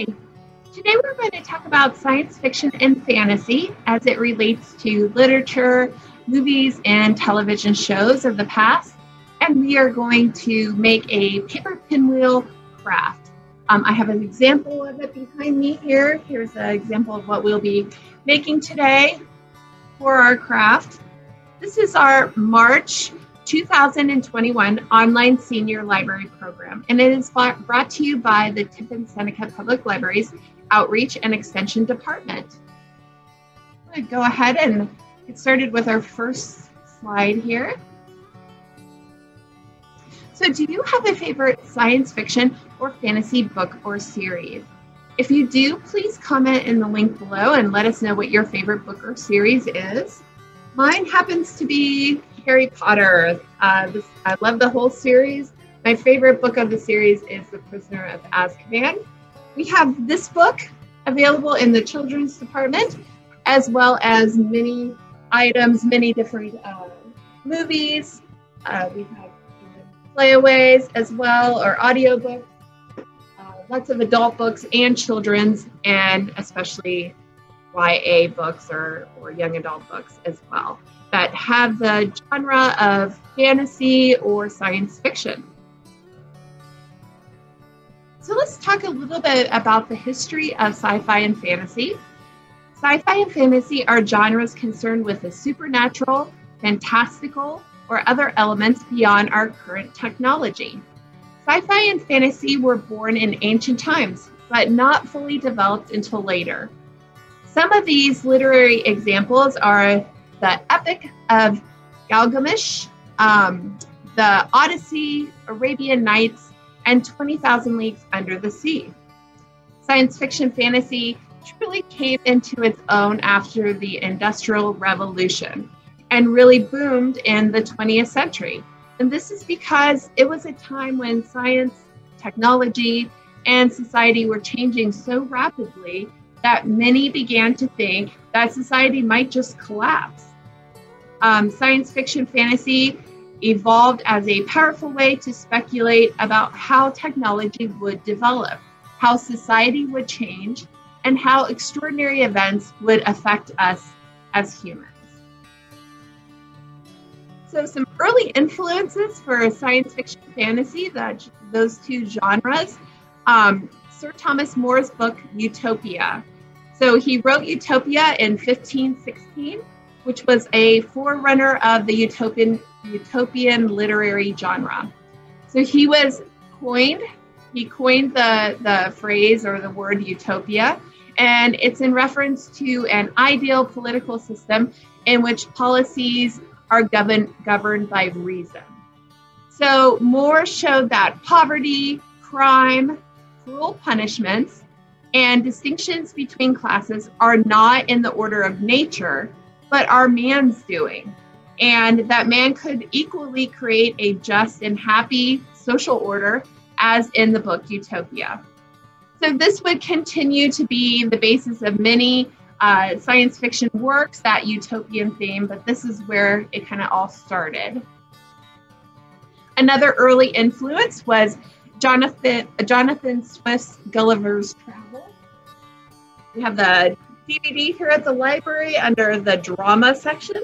Hi. Today we're going to talk about science fiction and fantasy as it relates to literature, movies, and television shows of the past. And we are going to make a paper pinwheel craft. Um, I have an example of it behind me here. Here's an example of what we'll be making today for our craft. This is our March 2021 online senior library program, and it is brought to you by the Tiffin Seneca Public Libraries Outreach and Extension Department. I'm going to go ahead and get started with our first slide here. So, do you have a favorite science fiction or fantasy book or series? If you do, please comment in the link below and let us know what your favorite book or series is. Mine happens to be Harry Potter. Uh, this, I love the whole series. My favorite book of the series is The Prisoner of Azkaban. We have this book available in the children's department, as well as many items, many different uh, movies. Uh, we have playaways as well, or audiobooks, uh, lots of adult books and children's, and especially YA books or, or young adult books as well that have the genre of fantasy or science fiction. So let's talk a little bit about the history of sci fi and fantasy. Sci fi and fantasy are genres concerned with the supernatural, fantastical, or other elements beyond our current technology. Sci fi and fantasy were born in ancient times, but not fully developed until later. Some of these literary examples are the Epic of Gilgamesh, um, the Odyssey, Arabian Nights, and 20,000 Leagues Under the Sea. Science fiction fantasy truly came into its own after the Industrial Revolution and really boomed in the 20th century. And this is because it was a time when science, technology, and society were changing so rapidly that many began to think that society might just collapse. Um, science fiction fantasy evolved as a powerful way to speculate about how technology would develop, how society would change, and how extraordinary events would affect us as humans. So, some early influences for science fiction fantasy, that those two genres. Um, Sir Thomas More's book Utopia. So he wrote Utopia in 1516 which was a forerunner of the utopian utopian literary genre. So he was coined, he coined the, the phrase or the word utopia, and it's in reference to an ideal political system in which policies are governed governed by reason. So More showed that poverty, crime, cruel punishments, and distinctions between classes are not in the order of nature, but are man's doing. And that man could equally create a just and happy social order as in the book Utopia. So, this would continue to be the basis of many uh, science fiction works, that utopian theme, but this is where it kind of all started. Another early influence was Jonathan, Jonathan Swift's Gulliver's Travel. We have the DVD here at the library under the drama section.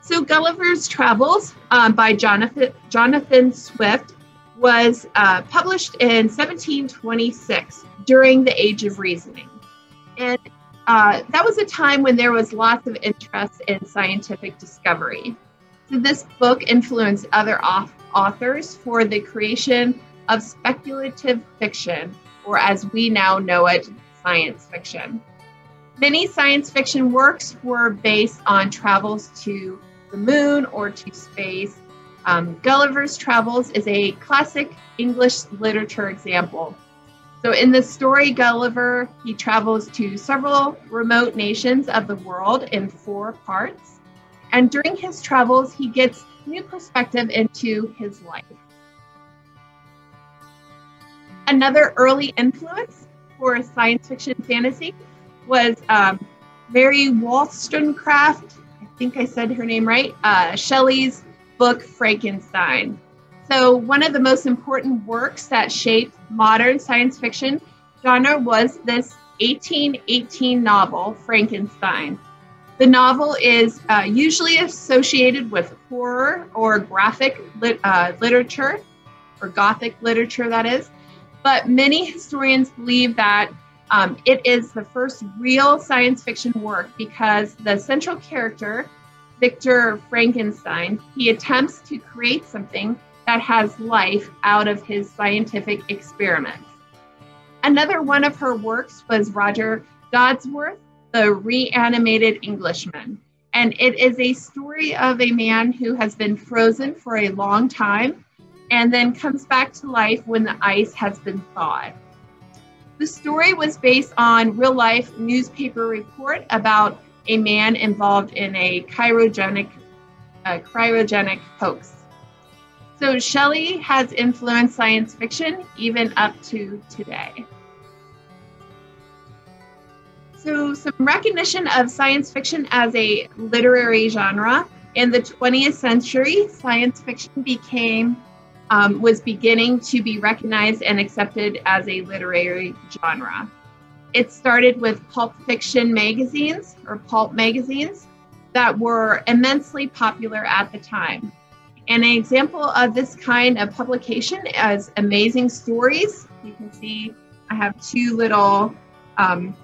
So Gulliver's Travels um, by Jonathan, Jonathan Swift was uh, published in 1726 during the Age of Reasoning. And uh, that was a time when there was lots of interest in scientific discovery. So this book influenced other authors for the creation of speculative fiction, or as we now know it, science fiction. Many science fiction works were based on travels to the moon or to space. Um, Gulliver's Travels is a classic English literature example. So, in the story, Gulliver he travels to several remote nations of the world in four parts, and during his travels, he gets new perspective into his life. Another early influence for science fiction fantasy was um, Mary Wollstonecraft. I think I said her name right. Uh, Shelley's book Frankenstein. So, one of the most important works that shaped modern science fiction genre was this 1818 novel, Frankenstein. The novel is uh, usually associated with horror or graphic lit, uh, literature, or Gothic literature, that is. But many historians believe that um, it is the first real science fiction work because the central character, Victor Frankenstein, he attempts to create something that has life out of his scientific experiments. Another one of her works was Roger Dodsworth, The Reanimated Englishman. And it is a story of a man who has been frozen for a long time and then comes back to life when the ice has been thawed. The story was based on real life newspaper report about a man involved in a cryogenic, uh, cryogenic hoax. So Shelley has influenced science fiction even up to today. So, some recognition of science fiction as a literary genre. In the 20th century, science fiction became um, was beginning to be recognized and accepted as a literary genre. It started with pulp fiction magazines or pulp magazines that were immensely popular at the time. And an example of this kind of publication is Amazing Stories. You can see I have two little um,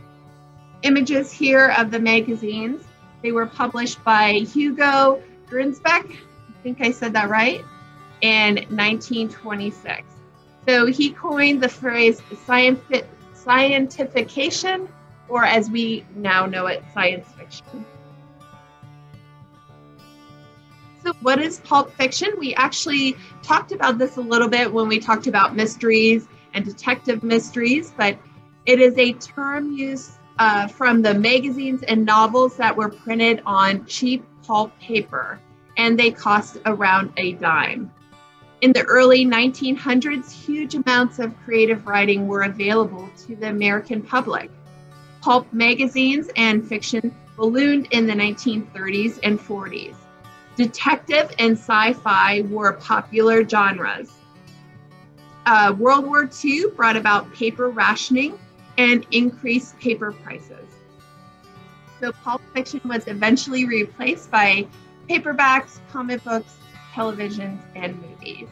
images here of the magazines. They were published by Hugo Gernsback. I think I said that right in 1926. So he coined the phrase scientific, scientification, or as we now know it, science fiction. So, what is pulp fiction? We actually talked about this a little bit when we talked about mysteries and detective mysteries, but it is a term used uh, from the magazines and novels that were printed on cheap pulp paper, and they cost around a dime. In the early 1900s, huge amounts of creative writing were available to the American public. Pulp magazines and fiction ballooned in the 1930s and 40s. Detective and sci fi were popular genres. Uh, World War II brought about paper rationing and increased paper prices. So, pulp fiction was eventually replaced by paperbacks, comic books, televisions, and movies.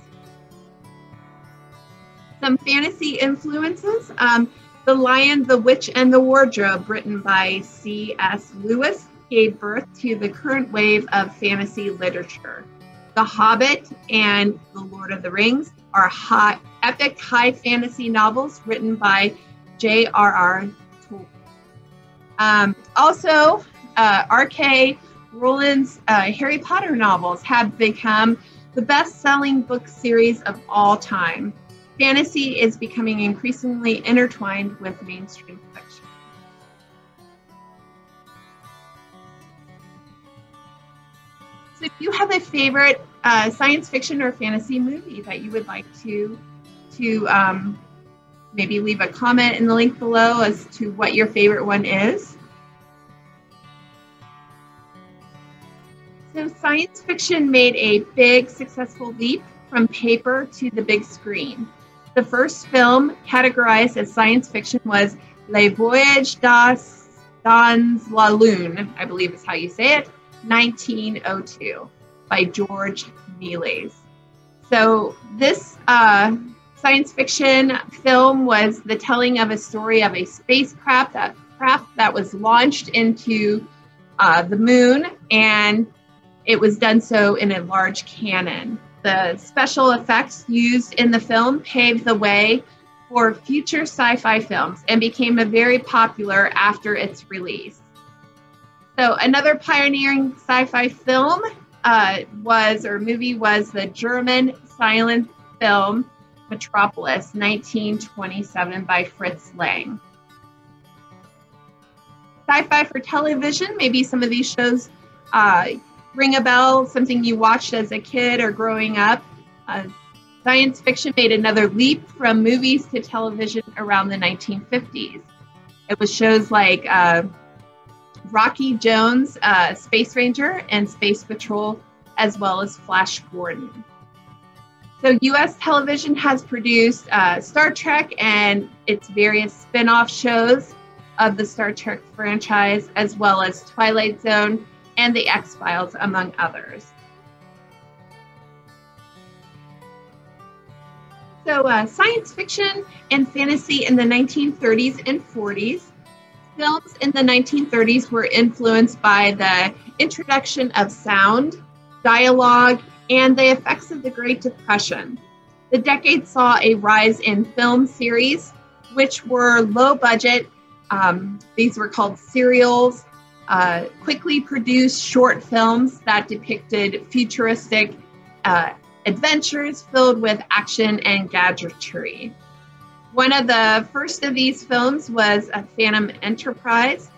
Some fantasy influences um, The Lion, the Witch, and the Wardrobe, written by C.S. Lewis, gave birth to the current wave of fantasy literature. The Hobbit and The Lord of the Rings are hot, epic high fantasy novels written by J.R.R. Tolkien. Um, also, uh, R.K. Rowling's uh, Harry Potter novels have become the best selling book series of all time. Fantasy is becoming increasingly intertwined with mainstream fiction. So, do you have a favorite uh, science fiction or fantasy movie that you would like to to um, maybe leave a comment in the link below as to what your favorite one is? So science fiction made a big successful leap from paper to the big screen. The first film categorized as science fiction was Le Voyage dans, dans la Lune, I believe is how you say it, 1902 by George Méliès. So this uh, science fiction film was the telling of a story of a spacecraft that craft that was launched into uh, the moon and it was done so in a large cannon. The special effects used in the film paved the way for future sci fi films and became a very popular after its release. So, another pioneering sci fi film uh, was, or movie was, the German silent film Metropolis, 1927, by Fritz Lang. Sci fi for television, maybe some of these shows uh, ring a bell, something you watched as a kid or growing up. Uh, science fiction made another leap from movies to television around the 1950s. It was shows like uh, Rocky Jones, uh, Space Ranger, and Space Patrol, as well as Flash Gordon. So, US television has produced uh, Star Trek and its various spin off shows of the Star Trek franchise, as well as Twilight Zone and The X Files, among others. So, uh, science fiction and fantasy in the 1930s and 40s. Films in the 1930s were influenced by the introduction of sound, dialogue, and the effects of the Great Depression. The decade saw a rise in film series, which were low budget. Um, these were called serials, uh, quickly produced short films that depicted futuristic uh, adventures filled with action and gadgetry. One of the first of these films was a Phantom Enterprise,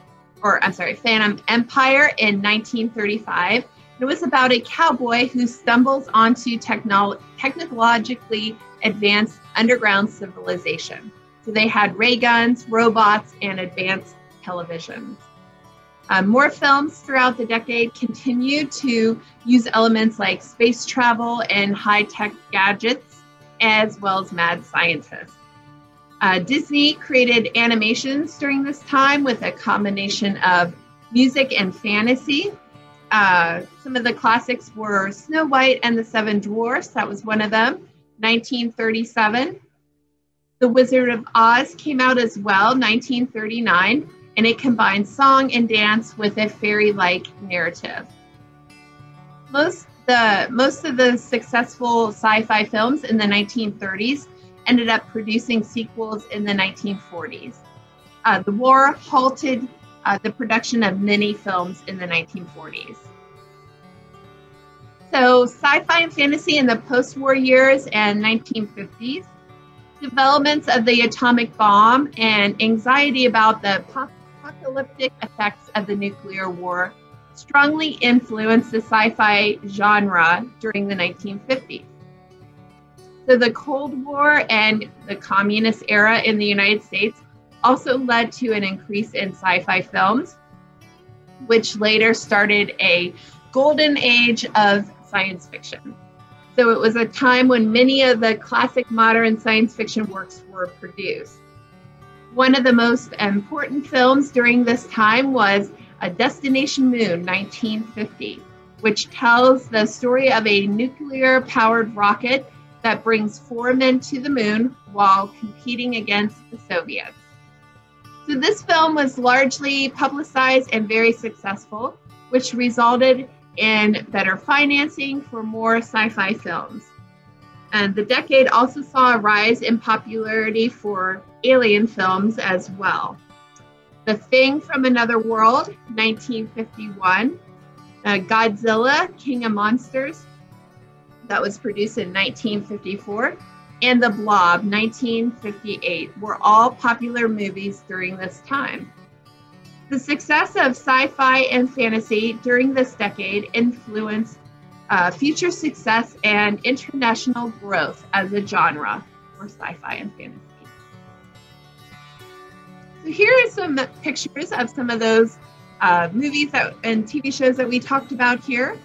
or I'm sorry, Phantom Empire in 1935. It was about a cowboy who stumbles onto technolo- technologically advanced underground civilization. So they had ray guns, robots, and advanced televisions. Um, more films throughout the decade continued to use elements like space travel and high tech gadgets, as well as mad scientists. Uh, Disney created animations during this time with a combination of music and fantasy. Uh, some of the classics were Snow White and the Seven Dwarfs, that was one of them, 1937. The Wizard of Oz came out as well, 1939 and it combines song and dance with a fairy-like narrative. Most the most of the successful sci-fi films in the 1930s ended up producing sequels in the 1940s. Uh, the war halted uh, the production of many films in the 1940s. So, sci-fi and fantasy in the post-war years and 1950s, developments of the atomic bomb and anxiety about the apocalyptic effects of the nuclear war strongly influenced the sci fi genre during the 1950s. So, the Cold War and the communist era in the United States also led to an increase in sci fi films, which later started a golden age of science fiction. So, it was a time when many of the classic modern science fiction works were produced. One of the most important films during this time was A Destination Moon, 1950, which tells the story of a nuclear powered rocket that brings four men to the moon while competing against the Soviets. So, this film was largely publicized and very successful, which resulted in better financing for more sci fi films. And the decade also saw a rise in popularity for alien films as well. The Thing from Another World, 1951. Uh, Godzilla, King of Monsters, that was produced in 1954. And The Blob, 1958, were all popular movies during this time. The success of sci fi and fantasy during this decade influenced uh, future success and international growth as a genre for sci fi and fantasy. So here are some pictures of some of those uh, movies that, and TV shows that we talked about here.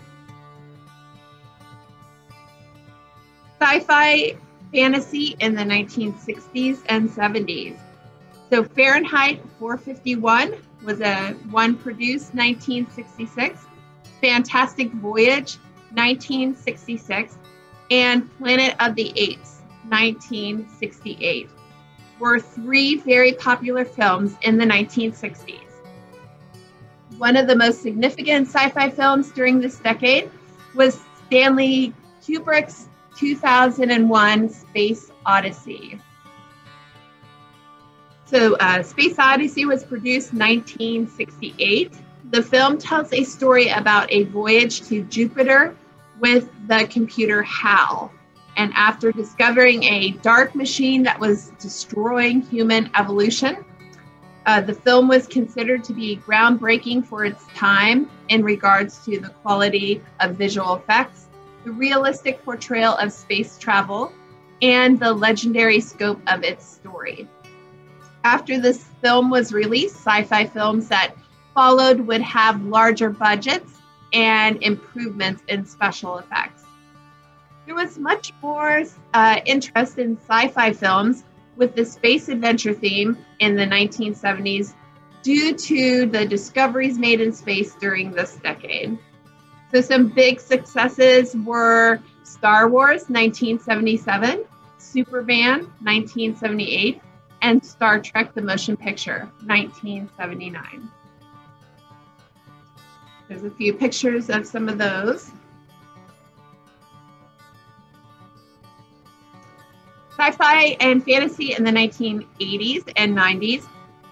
Sci-fi fantasy in the 1960s and 70s. So Fahrenheit 451 was a one produced 1966. Fantastic Voyage 1966 and Planet of the Apes 1968 were three very popular films in the 1960s. One of the most significant sci fi films during this decade was Stanley Kubrick's 2001 Space Odyssey. So, uh, Space Odyssey was produced 1968. The film tells a story about a voyage to Jupiter with the computer HAL. And after discovering a dark machine that was destroying human evolution, uh, the film was considered to be groundbreaking for its time in regards to the quality of visual effects, the realistic portrayal of space travel, and the legendary scope of its story. After this film was released, sci fi films that followed would have larger budgets and improvements in special effects. There was much more uh, interest in sci fi films with the space adventure theme in the 1970s due to the discoveries made in space during this decade. So, some big successes were Star Wars 1977, Superman 1978, and Star Trek the Motion Picture 1979. There's a few pictures of some of those. Sci fi and fantasy in the 1980s and 90s.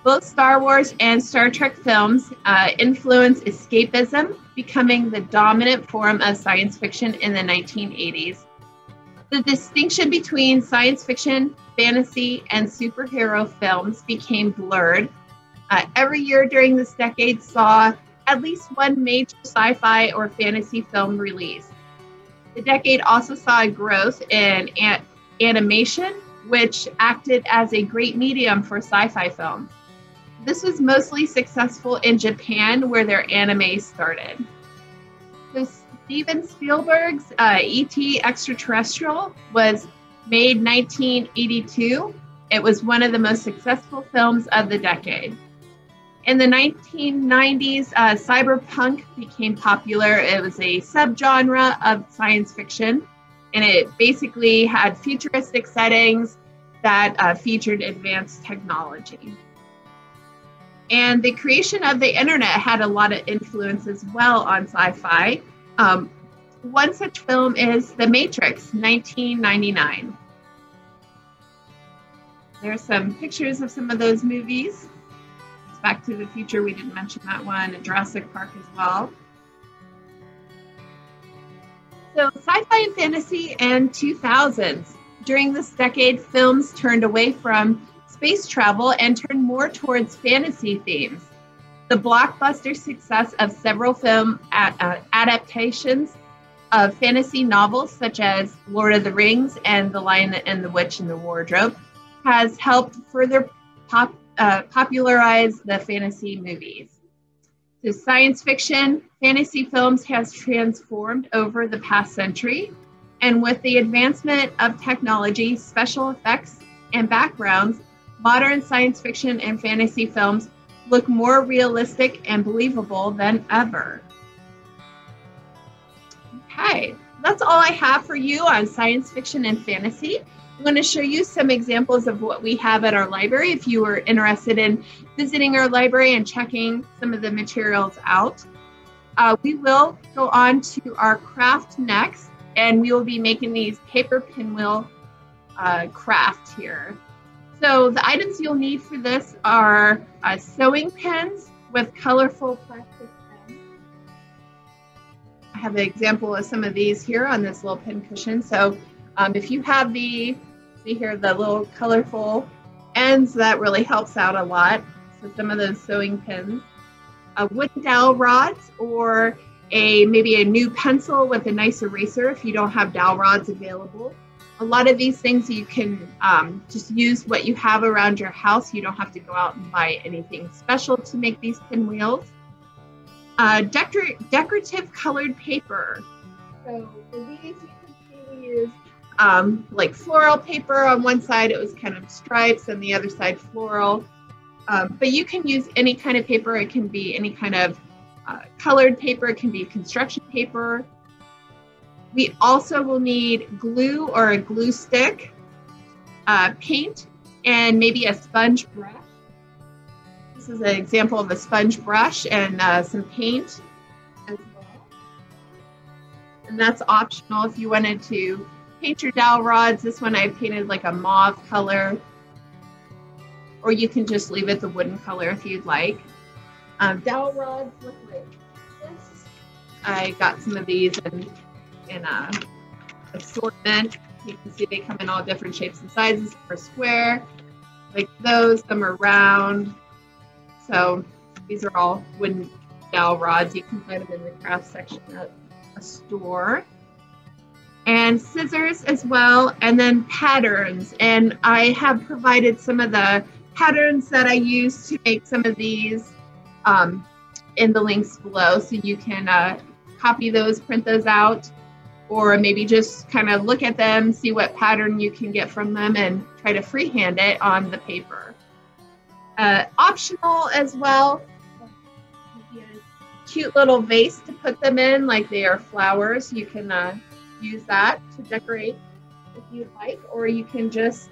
Both Star Wars and Star Trek films uh, influenced escapism, becoming the dominant form of science fiction in the 1980s. The distinction between science fiction, fantasy, and superhero films became blurred. Uh, every year during this decade saw at least one major sci fi or fantasy film release. The decade also saw a growth in animation, which acted as a great medium for sci fi films. This was mostly successful in Japan, where their anime started. So Steven Spielberg's uh, E.T. Extraterrestrial was made 1982. It was one of the most successful films of the decade. In the 1990s, uh, cyberpunk became popular. It was a subgenre of science fiction, and it basically had futuristic settings that uh, featured advanced technology. And the creation of the internet had a lot of influence as well on sci fi. Um, one such film is The Matrix, 1999. There's some pictures of some of those movies. It's Back to the Future, we didn't mention that one, and Jurassic Park as well. So, sci fi and fantasy and 2000s. During this decade, films turned away from space travel and turned more towards fantasy themes. The blockbuster success of several film uh, adaptations of fantasy novels, such as Lord of the Rings and The Lion and the Witch and the Wardrobe, has helped further pop, uh, popularize the fantasy movies. So, science fiction, fantasy films has transformed over the past century, and with the advancement of technology, special effects, and backgrounds, modern science fiction and fantasy films look more realistic and believable than ever. Okay, that's all I have for you on science fiction and fantasy. I'm going to show you some examples of what we have at our library if you are interested in visiting our library and checking some of the materials out. Uh, we will go on to our craft next, and we will be making these paper pinwheel uh, craft here. So the items you'll need for this are uh, sewing pens with colorful plastic pens. I have an example of some of these here on this little pin cushion. So um, if you have the, see here, the little colorful ends, that really helps out a lot. So some of those sewing pins. Uh, wooden dowel rods or a maybe a new pencil with a nice eraser if you don't have dowel rods available a lot of these things you can um, just use what you have around your house. You don't have to go out and buy anything special to make these pinwheels. Uh, decor- decorative colored paper. So for these, you can use um, like floral paper on one side. It was kind of stripes, and the other side floral. Um, but you can use any kind of paper. It can be any kind of uh, colored paper. It can be construction paper. We also will need glue or a glue stick, uh, paint, and maybe a sponge brush. This is an example of a sponge brush and uh, some paint as well. And that's optional if you wanted to paint your dowel rods. This one I painted like a mauve color. Or you can just leave it the wooden color if you'd like. Um, dowel rods look like this. I got some of these and in a assortment. You can see they come in all different shapes and sizes for square, like those. Some are round. So these are all wooden dowel rods. You can find them in the craft section at a store. And scissors as well, and then patterns. And I have provided some of the patterns that I use to make some of these um, in the links below, so you can uh, copy those, print those out, or maybe just kind of look at them, see what pattern you can get from them, and try to freehand it on the paper. Uh, optional as well, cute little vase to put them in, like they are flowers. You can uh, use that to decorate if you'd like, or you can just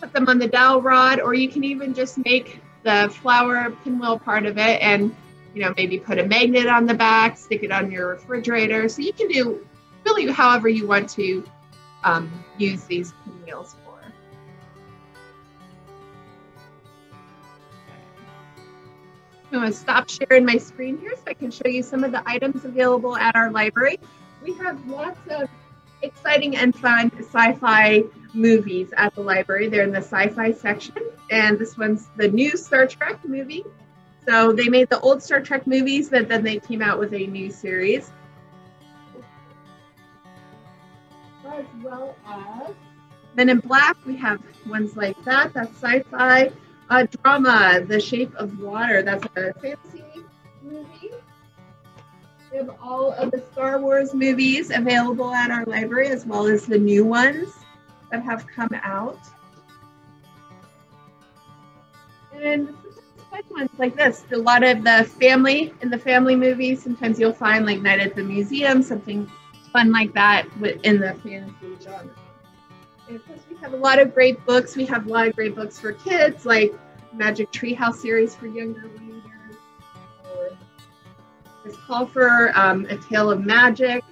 put them on the dowel rod, or you can even just make the flower pinwheel part of it and you know maybe put a magnet on the back, stick it on your refrigerator. So you can do really however you want to um, use these pinwheels for. I'm going to stop sharing my screen here so I can show you some of the items available at our library. We have lots of exciting and fun sci-fi movies at the library. They're in the sci-fi section, and this one's the new Star Trek movie. So they made the old Star Trek movies, but then they came out with a new series. As well as Men in Black, we have ones like that. That's sci-fi. Uh, drama, The Shape of Water. That's a fantasy movie. We have all of the Star Wars movies available at our library, as well as the new ones that have come out. And ones like this. A lot of the family in the family movies, sometimes you'll find like Night at the Museum, something fun like that in the fantasy genre. And we have a lot of great books. We have a lot of great books for kids, like Magic Treehouse series for younger readers, or this call for um, A Tale of Magic.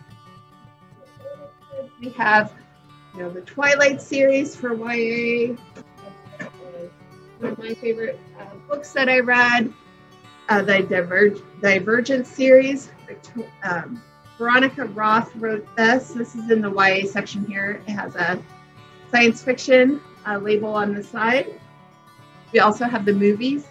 We have, you know, the Twilight series for YA. One of my favorite uh, books that I read, uh, the Diverg- Divergent series. Um, Veronica Roth wrote this. This is in the YA section here. It has a science fiction uh, label on the side. We also have the movies.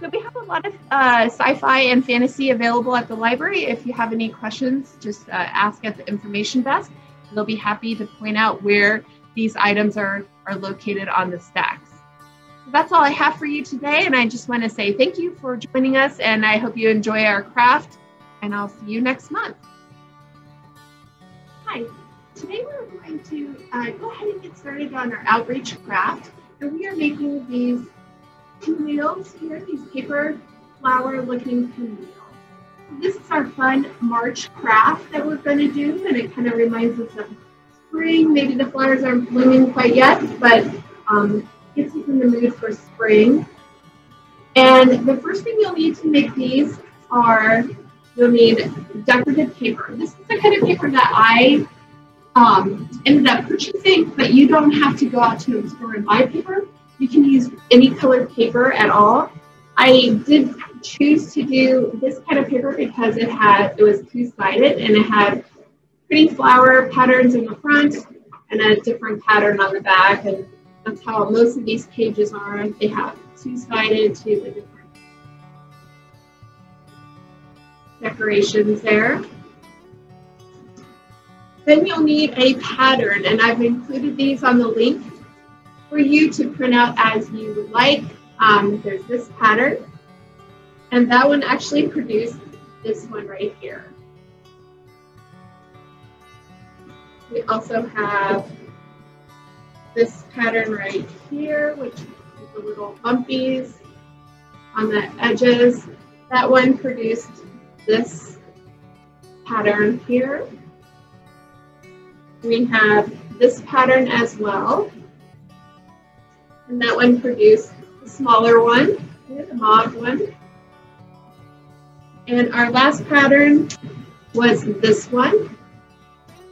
So we have a lot of uh, sci-fi and fantasy available at the library. If you have any questions, just uh, ask at the information desk. They'll be happy to point out where these items are, are located on the stacks. So that's all I have for you today, and I just want to say thank you for joining us, and I hope you enjoy our craft, and I'll see you next month. Hi. Today we're going to uh, go ahead and get started on our outreach craft. And we are making these pinwheels here, these paper flower looking pinwheels. This is our fun March craft that we're going to do, and it kind of reminds us of spring. Maybe the flowers aren't blooming quite yet, but um, gets us in the mood for spring. And the first thing you'll need to make these are you'll need decorative paper. This is the kind of paper that I um, ended up purchasing, but you don't have to go out to a store and buy paper. You can use any colored paper at all. I did choose to do this kind of paper because it had it was two-sided and it had pretty flower patterns in the front and a different pattern on the back. And that's how most of these pages are. They have two-sided to the different decorations there. Then you'll need a pattern, and I've included these on the link for you to print out as you like. Um, there's this pattern, and that one actually produced this one right here. We also have this pattern right here, which is the little bumpies on the edges. That one produced this pattern here. We have this pattern as well. And that one produced the smaller one, the mauve one. And our last pattern was this one.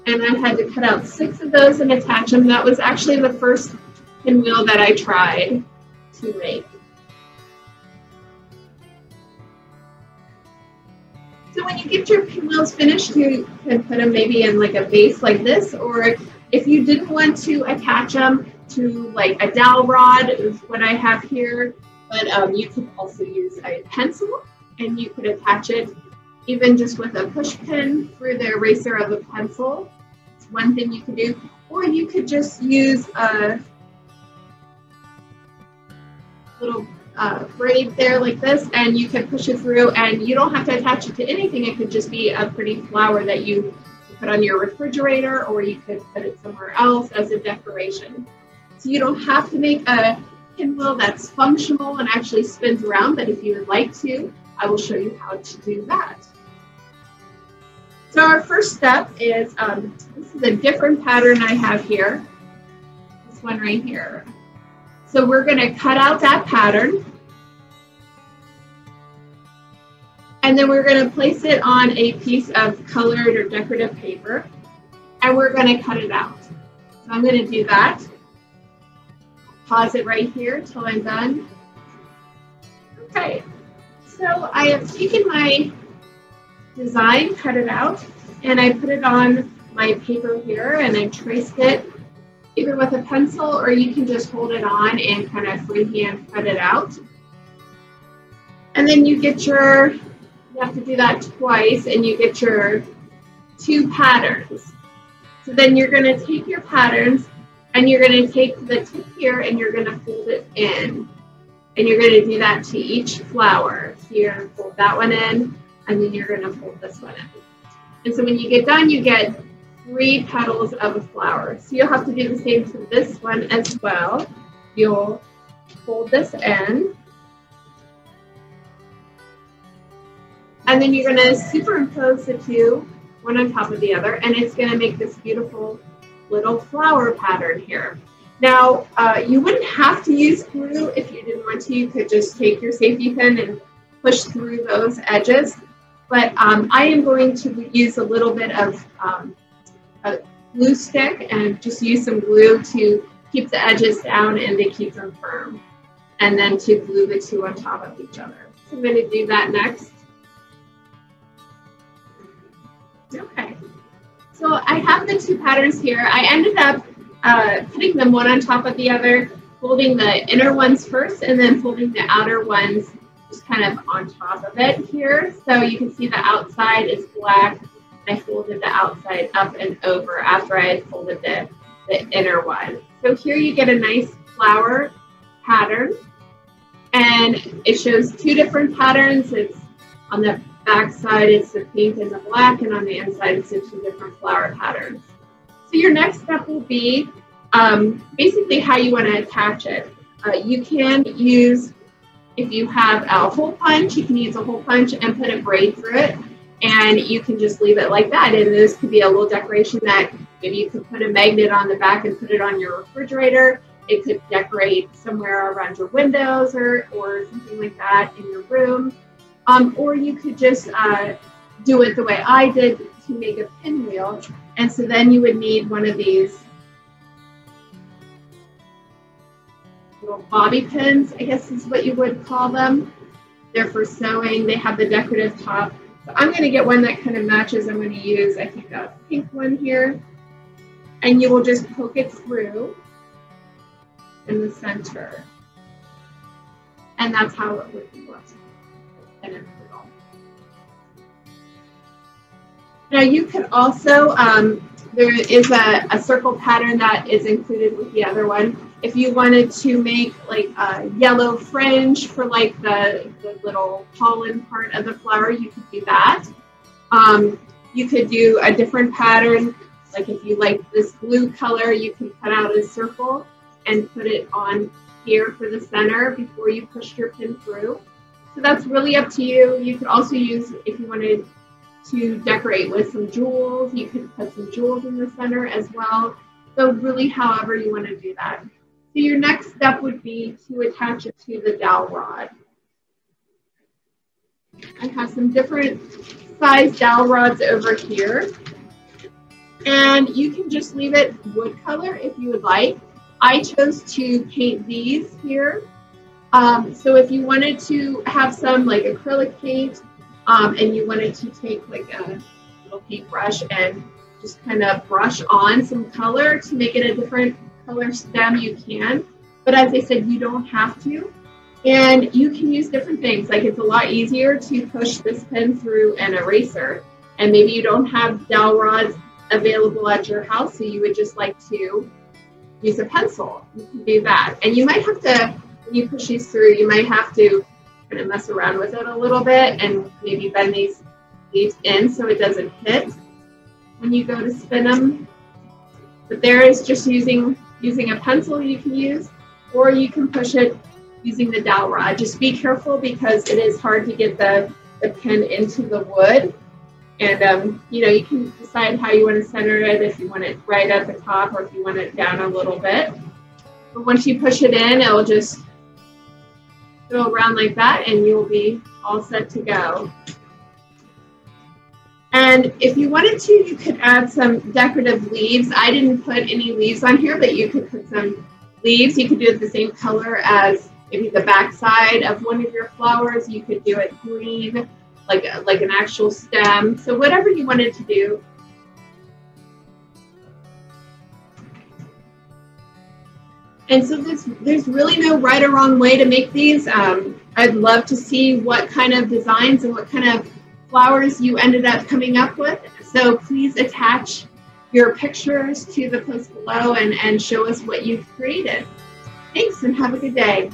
And I had to cut out six of those and attach them. That was actually the first pinwheel that I tried to make. So when you get your pinwheels finished, you can put them maybe in like a vase like this, or if you didn't want to attach them to like a dowel rod, is what I have here, but um, you could also use a pencil and you could attach it even just with a push pin through the eraser of a pencil. It's one thing you could do. Or you could just use a little uh, braid there like this and you can push it through and you don't have to attach it to anything. It could just be a pretty flower that you put on your refrigerator or you could put it somewhere else as a decoration. So you don't have to make a pinwheel that's functional and actually spins around, but if you would like to, I will show you how to do that. So our first step is, um, this is a different pattern I have here. This one right here. So we're gonna cut out that pattern. And then we're gonna place it on a piece of colored or decorative paper. And we're gonna cut it out. So I'm gonna do that. Pause it right here till I'm done. Okay, so I have taken my design, cut it out, and I put it on my paper here and I traced it either with a pencil or you can just hold it on and kind of freehand cut it out. And then you get your, you have to do that twice and you get your two patterns. So then you're going to take your patterns and you're going to take the tip here and you're going to fold it in. And you're going to do that to each flower. So you're going to fold that one in and then you're going to fold this one in. And so when you get done, you get three petals of a flower. So you'll have to do the same to this one as well. You'll fold this in. And then you're going to superimpose the two, one on top of the other, and it's going to make this beautiful little flower pattern here. Now, uh, you wouldn't have to use glue if you didn't want to. You could just take your safety pin and push through those edges. But um, I am going to use a little bit of um, a glue stick and just use some glue to keep the edges down and to keep them firm. And then to glue the two on top of each other. So I'm going to do that next. Okay. So I have the two patterns here. I ended up uh, putting them one on top of the other, folding the inner ones first and then folding the outer ones just kind of on top of it here. So you can see the outside is black I folded the outside up and over after I had folded the, the inner one. So here you get a nice flower pattern and it shows two different patterns. It's on the back side, it's the pink and the black, and on the inside, it's the two different flower patterns. So your next step will be um, basically how you want to attach it. Uh, you can use, if you have a hole punch, you can use a hole punch and put a braid through it and you can just leave it like that. And this could be a little decoration that maybe you could put a magnet on the back and put it on your refrigerator. It could decorate somewhere around your windows or, or something like that in your room. Um, or you could just uh, do it the way I did to make a pinwheel. And so then you would need one of these little bobby pins, I guess is what you would call them. They're for sewing. They have the decorative top so I'm going to get one that kind of matches. I'm going to use, I think, a pink one here. And you will just poke it through in the center. And that's how it would look. Now you could also, um, there is a, a circle pattern that is included with the other one. If you wanted to make like a yellow fringe for like the, the little pollen part of the flower, you could do that. Um, you could do a different pattern. Like if you like this blue color, you can cut out a circle and put it on here for the center before you push your pin through. So that's really up to you. You could also use, if you wanted to decorate with some jewels, you could put some jewels in the center as well. So really however you want to do that. So your next step would be to attach it to the dowel rod. I have some different size dowel rods over here. And you can just leave it wood color if you would like. I chose to paint these here. Um, so if you wanted to have some like acrylic paint um, and you wanted to take like a little paintbrush and just kind of brush on some color to make it a different color stem you can. But as I said, you don't have to. And you can use different things. Like it's a lot easier to push this pen through an eraser. And maybe you don't have dowel rods available at your house, so you would just like to use a pencil. You can do that. And you might have to when you push these through, you might have to kind of mess around with it a little bit and maybe bend these leaves in so it doesn't hit when you go to spin them. But there is just using using a pencil you can use, or you can push it using the dowel rod. Just be careful because it is hard to get the, the pin into the wood. And um, you know, you can decide how you want to center it, if you want it right at the top or if you want it down a little bit. But once you push it in, it'll just go around like that and you'll be all set to go. And if you wanted to, you could add some decorative leaves. I didn't put any leaves on here, but you could put some leaves. You could do it the same color as maybe the backside of one of your flowers. You could do it green, like, like an actual stem. So whatever you wanted to do. And so there's, there's really no right or wrong way to make these. Um, I'd love to see what kind of designs and what kind of flowers you ended up coming up with. So please attach your pictures to the post below and, and show us what you've created. Thanks and have a good day.